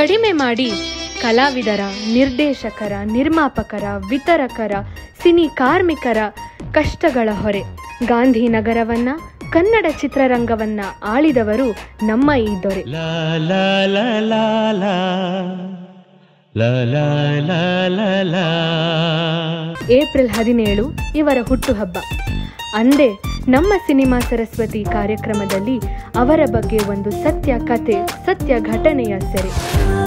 ಕಡಿಮೆ ಮಾಡಿ ಕಲಾವಿದರ ನಿರ್ದೇಶಕರ ನಿರ್ಮಾಪಕರ ವಿತರಕರ ಸಿನಿ ಕಾರ್ಮಿಕರ ಕಷ್ಟಗಳ ಹೊರೆ. ಗಾಂಧಿನಗರವನ್ನ ಕನ್ನಡ ಚಿತ್ರರಂಗವನ್ನ ಆಳಿದವರು ನಮ್ಮ ಈ ದೊರೆ. ಏಪ್ರಿಲ್ ಹದಿನೇಳು ಇವರ ಹುಟ್ಟುಹಬ್ಬ. ಅಂದೇ ನಮ್ಮ ಸಿನಿಮಾ ಸರಸ್ವತಿ ಕಾರ್ಯಕ್ರಮದಲ್ಲಿ ಅವರ ಬಗ್ಗೆ ಒಂದು ಸತ್ಯ ಕತೆ ಸತ್ಯ ಘಟನೆಯ ಸೆರೆ.